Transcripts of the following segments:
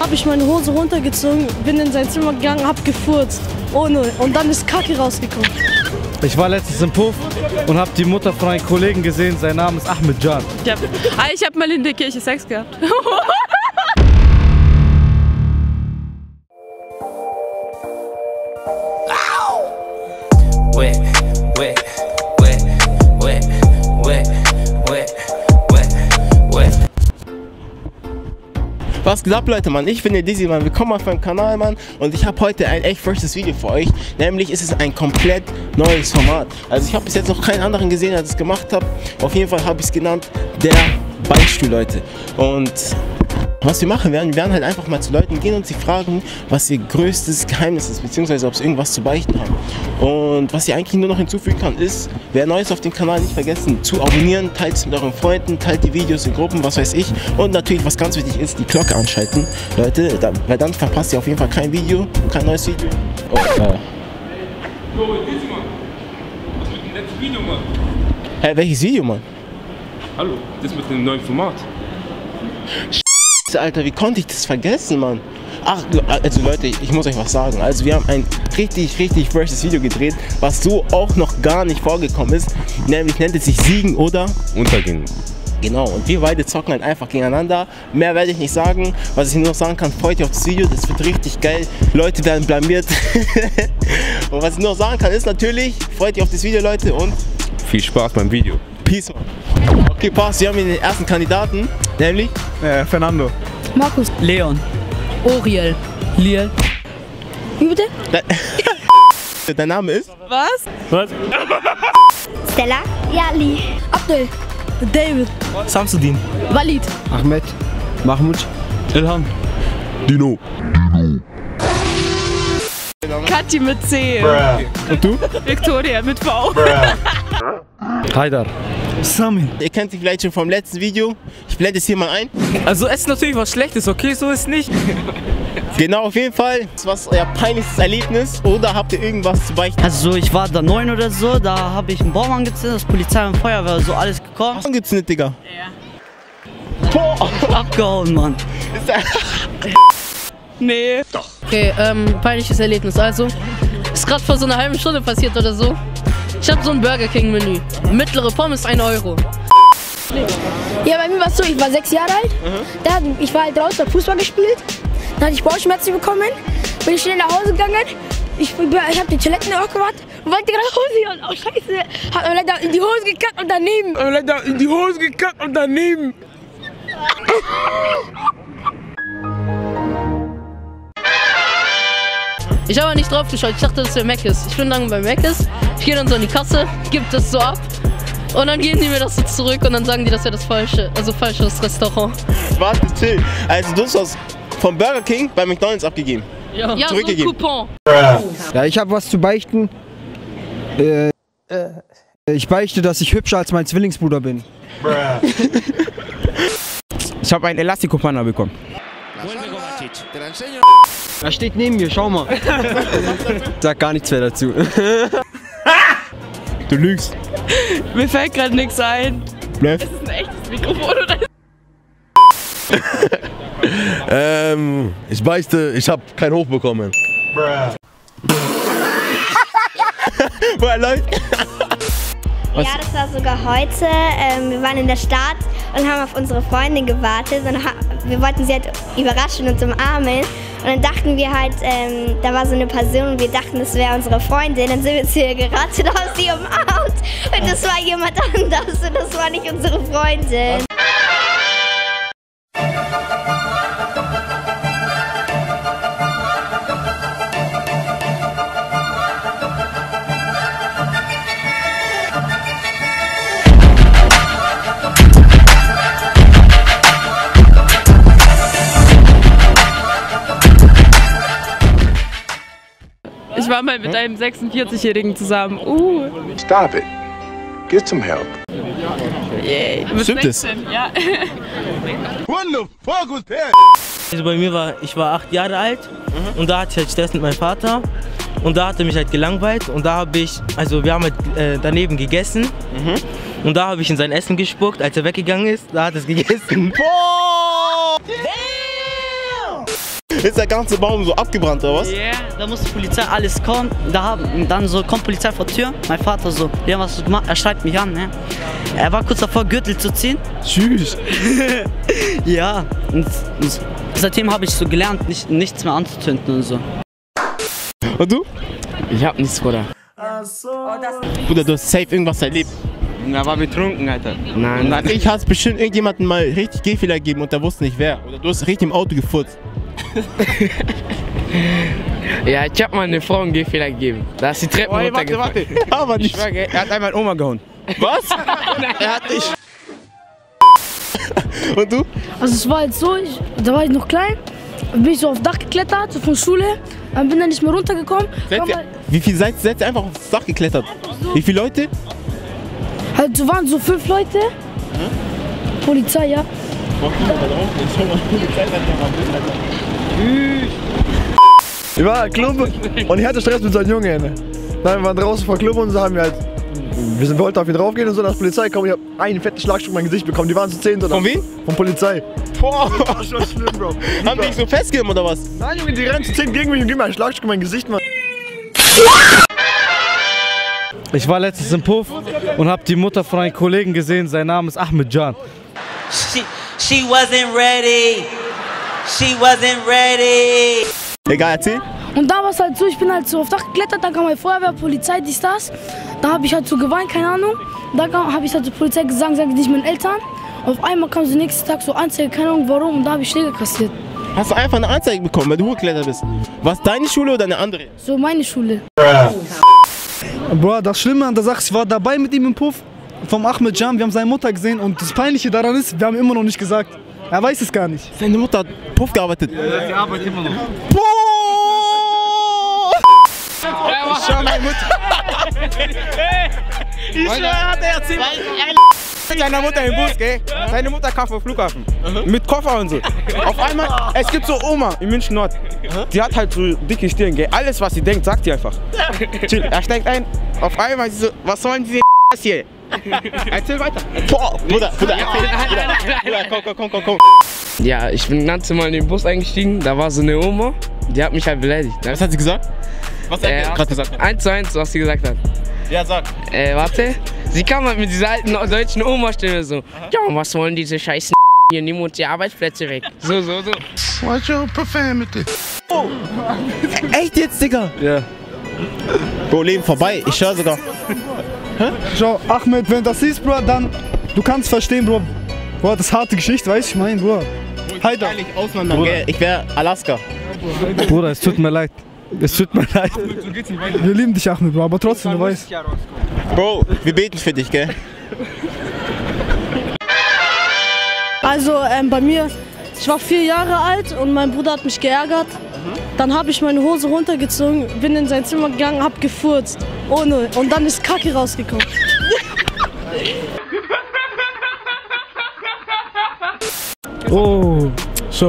Habe ich meine Hose runtergezogen, bin in sein Zimmer gegangen, hab gefurzt. Ohne. Und dann ist Kacke rausgekommen. Ich war letztens im Puff und habe die Mutter von einem Kollegen gesehen. Sein Name ist Ahmed Can. Ich habe hab mal in der Kirche Sex gehabt. Was geht ab, Leute, Mann? Ich bin der Dizzy, Mann. Willkommen auf meinem Kanal, Mann. Und ich habe heute ein echt freshes Video für euch. Nämlich ist es ein komplett neues Format. Also ich habe bis jetzt noch keinen anderen gesehen, der das gemacht hat. Auf jeden Fall habe ich es genannt, der Beichtstuhl, Leute. Und was wir machen werden, wir werden halt einfach mal zu Leuten gehen und sie fragen, was ihr größtes Geheimnis ist, beziehungsweise ob sie irgendwas zu beichten haben. Und was ich eigentlich nur noch hinzufügen kann, ist, wer neu ist auf dem Kanal, nicht vergessen zu abonnieren, teilt es mit euren Freunden, teilt die Videos in Gruppen, was weiß ich. Und natürlich, was ganz wichtig ist, die Glocke anschalten. Leute, dann, weil dann verpasst ihr auf jeden Fall kein Video, kein neues Video. Oh, äh. Was mit dem letzten Video, Mann? Hä, welches Video, Mann? Hallo, das mit dem neuen Format. Alter, wie konnte ich das vergessen, Mann? Ach, also Leute, ich muss euch was sagen. Also wir haben ein richtig, richtig freshes Video gedreht, was so auch noch gar nicht vorgekommen ist. Nämlich nennt es sich Siegen oder Untergehen. Genau, und wir beide zocken halt einfach gegeneinander. Mehr werde ich nicht sagen. Was ich nur noch sagen kann, freut euch auf das Video, das wird richtig geil. Leute werden blamiert. und was ich nur noch sagen kann, ist natürlich, freut euch auf das Video, Leute, und Viel Spaß beim Video. Peace, Mann. Okay, passt, wir haben hier den ersten Kandidaten, nämlich Äh, Fernando. Markus. Leon. Oriel. Liel. Wie bitte? Dein Name ist? Was? Was? Stella? Jali. Abdel. David. Samsudin. Walid. Ahmed. Mahmoud. Ilham. Dino. Kathi mit C. Und du? Victoria mit V. Haidar. Samin. Ihr kennt sie vielleicht schon vom letzten Video. Ich blende es hier mal ein. Also es ist natürlich was Schlechtes, okay? So ist nicht. Genau, auf jeden Fall. Was ist euer peinlichstes Erlebnis? Oder habt ihr irgendwas zu beichten? Also ich war da neun oder so, da habe ich einen Baum angezündet, das Polizei und Feuerwehr, so alles gekommen. Was gibt's nicht, Digga? Abgehauen, Mann. Nee. Okay, ähm, peinliches Erlebnis. Also, ist gerade vor so einer halben Stunde passiert oder so. Ich habe so ein Burger King Menü. Mittlere Pommes 1 Euro. Ja, bei mir war es so, ich war sechs Jahre alt. Da, hat- ich war halt draußen, hab Fußball gespielt. Dann hatte ich Bauchschmerzen bekommen. Bin ich schnell nach Hause gegangen. Ich, ich habe die Toiletten aufgemacht und wollte gerade Hause gehen. Oh, scheiße. Hat mir leider in die Hose gekackt und daneben. Leider in die Hose gekackt und daneben. Ich habe aber nicht drauf geschaut. Ich dachte, das wäre Mc's. Ich bin dann bei Mc's. Ich gehe dann so in die Kasse, gebe das so ab. Und dann geben die mir das so zurück und dann sagen die, das wäre das falsche, also falsches Restaurant. Warte, chill. Also du hast was vom Burger King bei McDonalds abgegeben. Ja, so ein Zurückgegeben. Coupon. Ja, ich habe was zu beichten. Äh, ich beichte, dass ich hübscher als mein Zwillingsbruder bin. Ich habe einen Elastikopanner bekommen. Er steht neben mir, schau mal. Sag gar nichts mehr dazu. Du lügst. Mir fällt gerade nichts ein. Bluff. Das ist ein echtes Mikrofon oder? Ähm, ich beichte, ich habe keinen Hof bekommen. Woher läuft? Was? Ja, das war sogar heute. Ähm, wir waren in der Stadt und haben auf unsere Freundin gewartet. Und wir wollten sie halt überraschen und umarmen. Und dann dachten wir halt, ähm, da war so eine Person und wir dachten, das wäre unsere Freundin. Dann sind wir zu ihr gerannt und haben sie umarmt. Und das war jemand anders und das war nicht unsere Freundin. Ich war mal mit einem 46-Jährigen zusammen. Uh. Stop it. Get some help. Yeah. Mit Stimmt es? 16, Ja. What the fuck was that? Also bei mir war, ich war acht Jahre alt und da hatte ich halt Stress mit meinem Vater und da hat er mich halt gelangweilt und da habe ich, also wir haben halt äh, daneben gegessen und da habe ich in sein Essen gespuckt, als er weggegangen ist, da hat er es gegessen. Ist der ganze Baum so abgebrannt oder was? Ja, yeah, da muss die Polizei alles kommen. Da haben, dann so kommt Polizei vor die Tür. Mein Vater so, ja, was hast du gemacht? Er schreit mich an. Ne? Er war kurz davor, Gürtel zu ziehen. Tschüss. ja, und, und seitdem habe ich so gelernt, nicht, nichts mehr anzuzünden und so. Und du? Ich hab nichts, Bruder. Bruder, du hast safe irgendwas erlebt. Er war betrunken, Alter. Nein. Nein. Ich hast bestimmt irgendjemanden mal richtig Gehfehler gegeben und der wusste nicht wer. Oder du hast richtig im Auto gefurzt. ja, ich hab mal eine Frau einen Gehfehler gegeben. Da ist die Treppe oh, warte, warte. Aber nicht. Ich schwör, er hat einmal Oma gehauen. Was? er hat dich. Und du? Also es war jetzt so, ich, da war ich noch klein, bin ich so aufs Dach geklettert, so von Schule, dann bin dann nicht mehr runtergekommen. Seid ihr, wie viel seid, seid ihr einfach aufs Dach geklettert? Wie viele Leute? Halt, so waren so fünf Leute. Hm? Polizei, ja. Ich war im Club und ich hatte Stress mit so einem Jungen. Ne? Dann waren wir draußen vor Club und so haben wir halt. Wir sind wollten auf ihn draufgehen und so, nach Polizei kommen. Ich hab einen fetten Schlag in mein Gesicht bekommen. Die waren zu zehn. So Von wem? Von Polizei. Boah, das war schlimm, Bro. Haben die dich so festgenommen oder was? Nein, Junge, die rennen zu zehn gegen mich und geben mir einen Schlag in mein Gesicht, Mann. Ich war letztens im Puff und habe die Mutter von einem Kollegen gesehen. Sein Name ist Ahmed Jan. She, she wasn't ready. She wasn't ready. Egal, erzähl. Und da war es halt so, ich bin halt so auf Dach geklettert, dann kam halt Feuerwehr, Polizei, dies, das. Da habe ich halt so geweint, keine Ahnung. Da habe ich halt zur Polizei gesagt, sag ich nicht meinen Eltern. Auf einmal kam so nächsten Tag so Anzeige, keine Ahnung warum, und da habe ich Schläge kassiert. Hast du einfach eine Anzeige bekommen, weil du hochgeklettert bist? Was deine Schule oder eine andere? So meine Schule. Bro, das Schlimme an der Sache, ich war dabei mit ihm im Puff vom Ahmed Jam, wir haben seine Mutter gesehen und das Peinliche daran ist, wir haben immer noch nicht gesagt. Er weiß es gar nicht. Seine Mutter hat Puff gearbeitet. Ja, sie arbeitet immer noch. Boah! Ich schau meine Mutter. Ich schwör, hat er erzählt. Mit seiner Mutter im Bus, gell? Seine Mutter kam vom Flughafen. Mit Koffer und so. Auf einmal, es gibt so Oma in München Nord. Die hat halt so dicke Stirn, gell? Alles, was sie denkt, sagt sie einfach. Chill. Er steigt ein. Auf einmal sie so, was sollen diese hier? Erzähl weiter. Boah, Bruder, Bruder, erzähl. Bruder, Bruder, komm, komm, komm, komm, komm. Ja, ich bin ganz normal in den Bus eingestiegen. Da war so eine Oma, die hat mich halt beleidigt. Was hat sie gesagt? Was hat äh, sie gerade gesagt? Eins zu eins, was sie gesagt hat. Ja, sag. Äh, warte. Sie kam halt mit dieser alten deutschen Oma-Stimme so. Ja, was wollen diese scheißen hier? Nimm uns die Arbeitsplätze weg. So, so, so. Watch your profanity. Oh. Echt jetzt, Digga? Ja. Bro, Leben vorbei. Ich höre sogar. Hä? Schau, Ahmed, wenn du das siehst, Bro, dann du kannst verstehen, Bro. Bro, das ist harte Geschichte, weißt du, ich mein, Bro. Halt. Auswandern, gell? Ich wäre Alaska. Bruder, es tut mir leid. Es tut mir leid. Wir lieben dich, Ahmed, Bro, aber trotzdem, du weißt. Bro, wir beten für dich, gell? Also ähm, bei mir, ich war vier Jahre alt und mein Bruder hat mich geärgert. Dann habe ich meine Hose runtergezogen, bin in sein Zimmer gegangen, hab gefurzt. Ohne. Und dann ist Kacke rausgekommen. Oh, so.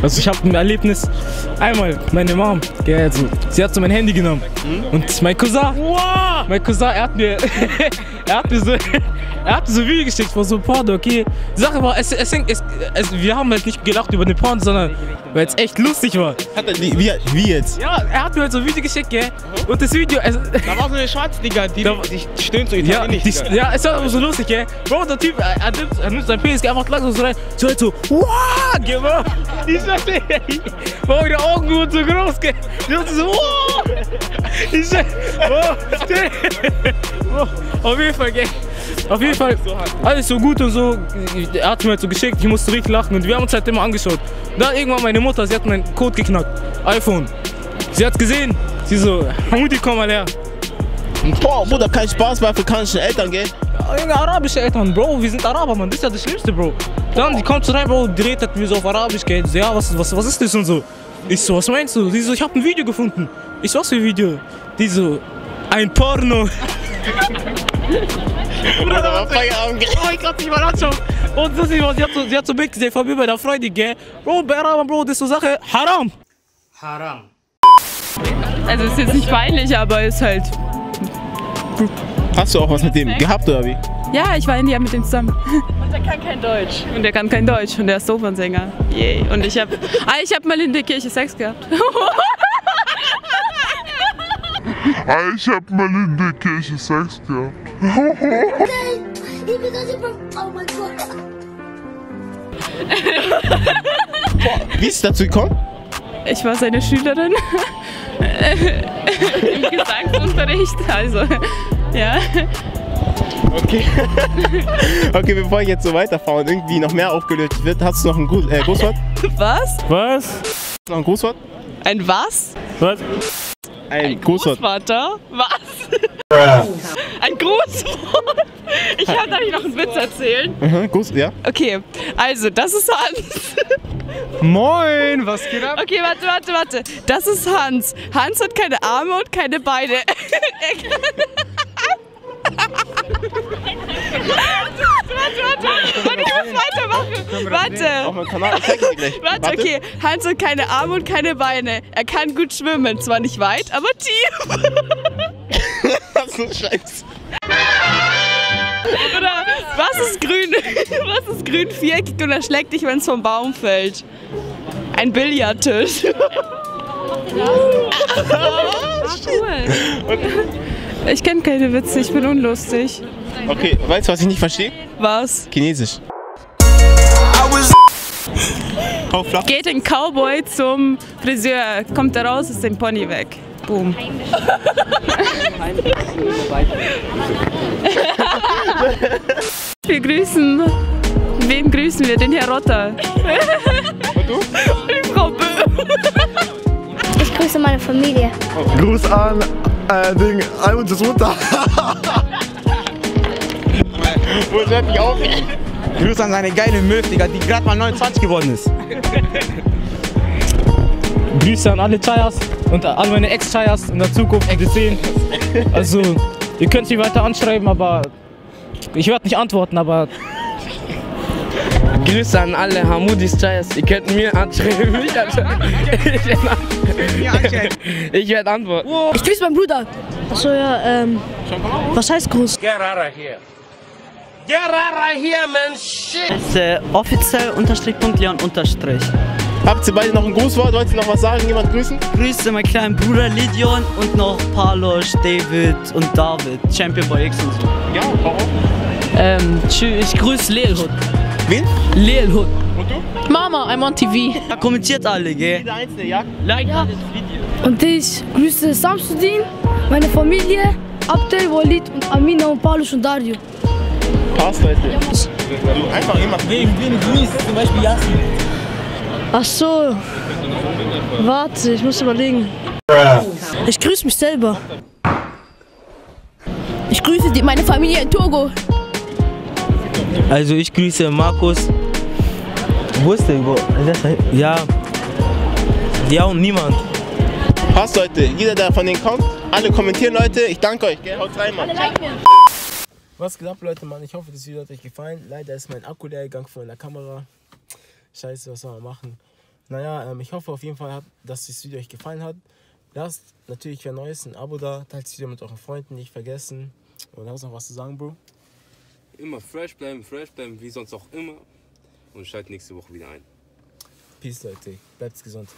Also ich habe ein Erlebnis. Einmal meine Mom, also, sie hat so mein Handy genommen. Und mein Cousin, mein Cousin, er hat mir, er hat mir so, er hat mir so ein Video geschickt von so einem Porno, okay. Die Sache war, es, es, es, es, wir haben halt nicht gelacht über den Porno, sondern weil es echt lustig war. Hat er, wie, wie, jetzt? Ja, er hat mir halt so ein Video geschickt, gell. Und das Video, es, Da war so eine Schwarzdigga, die, die stöhnt so ja, italienisch. die, Digga. ja, es war aber so lustig, gell. Bro, der Typ, er, er, nimmt, er nimmt sein Penis, geht einfach langsam so rein, so halt so, wow, gell, Bro. Ich sag dir, Bro, die Augen wurden so groß, gell. Die hat so, wow. Ich Bro, Bro, auf jeden Fall, gell. Auf jeden Fall, alles so gut und so. Er hat mir halt so geschickt, ich musste richtig lachen und wir haben uns halt immer angeschaut. Dann irgendwann meine Mutter, sie hat meinen Code geknackt, iPhone. Sie hat gesehen, sie so, Hamudi, komm mal her. Boah, Bruder, kein Spaß bei afrikanischen Eltern, gell? Ja, Junge, arabische Eltern, Bro, wir sind Araber, Mann, das ist ja das Schlimmste, Bro. Dann, die kommt so rein, Bro, die redet mir so auf Arabisch, gell, so, ja, was, was, was ist das und so. Ich so, was meinst du? Die so, ich hab ein Video gefunden. Ich so, was für ein Video? Die so, ein Porno. Bruder, war Feierabend? Oh, ich kann nicht mal anschauen. Und das ist, was, sie hat so, sie hat so mitgesehen von mir bei der Freundin, gell. Bro, bei Arabern, Bro, das ist so Sache, haram. Haram. Also ist jetzt nicht peinlich, aber ist halt. Hast du auch was mit dem gehabt oder wie? Ja, ich war in India mit ihm zusammen. Und der kann kein Deutsch. Und der kann kein Deutsch und der ist Opernsänger. Yay. Und ich habe ah, ich hab mal in der Kirche Sex gehabt. Ah, ich hab mal in der Kirche Sex gehabt. Oh mein Gott. Wie ist es dazu gekommen? Ich war seine Schülerin im Gesangsunterricht. Also, ja. Okay. okay, bevor ich jetzt so weiterfahre und irgendwie noch mehr aufgelöst wird, hast du noch ein Gruß, äh, Grußwort? Was? Was? Noch ein Grußwort? Ein was? Was? Ein. Großvater? Was? Ein Grußwort? Ich kann da nicht noch einen Witz erzählen. Mhm, Gruß, ja. Okay, also das ist Hans. Moin, was geht ab? Okay, warte, warte, warte. Das ist Hans. Hans hat keine Arme und keine Beine. Er kann- warte, warte, warte, ich muss weitermachen. Warte. Auf meinem Kanal, ich zeig dir gleich. Warte, okay. Hans hat keine Arme und keine Beine. Er kann gut schwimmen. Zwar nicht weit, aber tief. Was ein Scheiß. Oder was ist grün? Was ist grün viereckig und erschlägt dich, wenn es vom Baum fällt? Ein Billardtisch. cool. Ich kenne keine Witze, ich bin unlustig. Okay, weißt du, was ich nicht verstehe? Was? Chinesisch. Geht ein Cowboy zum Friseur, kommt er raus, ist sein Pony weg. Boom. Wir grüßen. Wen grüßen wir? Den Herr Rotter. Und du? Die Frau Bö. Ich grüße meine Familie. Gruß an äh, Ding, an unsere Mutter. Wo hört mich auf? Gruß an seine geile Möw, Digga, die gerade mal 29 geworden ist. Grüße an alle Chayas und an meine Ex-Chayas in der Zukunft, die das sehen. Also, ihr könnt mich weiter anschreiben, aber ich werde nicht antworten, aber Grüße an alle Hamudis Chayas. Ihr könnt mir anschreiben. Mich anschreiben. Ich werde antworten. Ich grüße meinen Bruder. Achso, ja, ähm. Was heißt Gruß? Get out of here. Get out of here, man. Shit. Das ist äh, offiziell unterstrich Punkt Leon unterstrich. Habt ihr beide noch ein Grußwort? Wollt ihr noch was sagen? Jemand grüßen? Grüße meinen kleinen Bruder Lidion und noch Palos, David und David, Champion bei X und so. Ja, warum? Ähm, tschüss, ich grüße Lilhut. Wen? Lilhut. Und du? Mama, I'm on TV. Ja, kommentiert alle, gell? Jeder einzelne, ja? Like ja. das Video. Und ich grüße Samsudin, meine Familie, Abdel, Walid und Amina und Paulus und Dario. Passt, Leute. Einfach jemand. Wen, wen grüßt? Zum Beispiel Yasin. Ach so. Warte, ich muss überlegen. Ich grüße mich selber. Ich grüße die, meine Familie in Togo. Also ich grüße Markus. Wo ist der überhaupt? Ja. Ja und niemand. Passt, Leute. Jeder, der von denen kommt. Alle kommentieren, Leute. Ich danke euch. Gell? Haut rein, Mann. Was geht ab, Leute, Mann? Ich hoffe, das Video hat euch gefallen. Leider ist mein Akku leer gegangen von der Kamera. Scheiße, was soll man machen? Naja, ähm, ich hoffe auf jeden Fall, dass das Video euch gefallen hat. Lasst natürlich für Neues ein Abo da. Teilt das Video mit euren Freunden, nicht vergessen. Und hast noch was zu sagen, Bro? Immer fresh bleiben, fresh bleiben, wie sonst auch immer. Und schaltet nächste Woche wieder ein. Peace, Leute. Bleibt gesund.